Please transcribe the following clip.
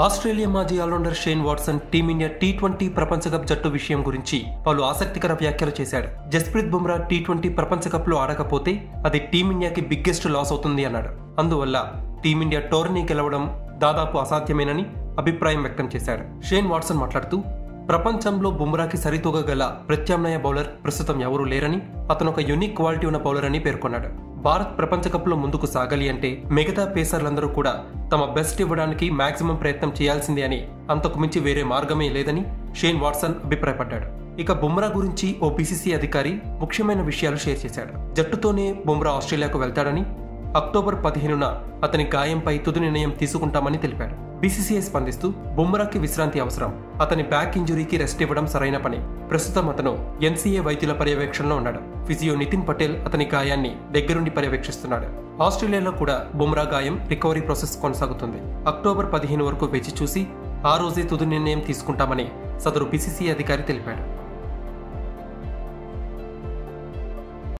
Australia మాజీ allrounder Shane Watson team India T twenty ప్రపంచ cup జట్టు విషయం గురించి పలు ఆసక్తికర వ్యాఖ్యలు చేశాడు. జస్ప్రీత్ బుమ్రా టీ ట్వంటీ ప్రపంచ కప్లో ఆడకపోతే అది టీమిండియాకి బిగ్గెస్ట్ లాస్ అవుతుంది అన్నాడు. అందువల్ల టీమిండియా టోర్నీ గెలవడం దాదాపు అసాధ్యమేనని అభిప్రాయం వ్యక్తం చేశాడు. షేన్ వాట్సన్ మాట్లాడుతూ ప్రపంచంలో బుమ్రాకి సరితూగగల ప్రత్యామ్నాయ బౌలర్ ప్రస్తుతం ఎవరూ లేరని అతను ఒక యునిక్ క్వాలిటీ ఉన్న బౌలర్ అని పేర్కొన్నాడు. భారత్ ప్రపంచ కప్లో ముందుకు సాగాలి అంటే మిగతా పేసర్లందరూ కూడా తమ బెస్ట్ ఇవ్వడానికి మాక్సిమం ప్రయత్నం చేయాల్సిందే అని అంతకు మించి వేరే మార్గమే లేదని షేన్ వాట్సన్ అభిప్రాయపడ్డాడు. ఇక బుమ్రా గురించి ఓ బీసీసీ అధికారి ముఖ్యమైన విషయాలు షేర్ చేశాడు. జట్టుతోనే బుమ్రా ఆస్ట్రేలియాకు వెళ్తాడని అక్టోబర్ పదిహేనున అతని గాయంపై తుది నిర్ణయం తీసుకుంటామని తెలిపాడు. బీసీసీఐ స్పందిస్తూ బుమ్రాకి విశ్రాంతి అవసరం. అతని బ్యాక్ ఇంజురీకి రెస్ట్ ఇవ్వడం సరైన పని. ప్రస్తుతం అతను ఎన్సీఏ వైద్యుల పర్యవేక్షణలో ఉన్నాడు. ఫిజియో నితిన్ పటేల్ అతని గాయాన్ని దగ్గరుండి పర్యవేక్షిస్తున్నాడు. ఆస్ట్రేలియాలో కూడా బుమ్రా గాయం రికవరీ ప్రాసెస్ కొనసాగుతుంది. అక్టోబర్ పదిహేను వరకు వేచి చూసి ఆ రోజే తుది నిర్ణయం తీసుకుంటామని సదరు బీసీసీ అధికారి తెలిపాడు.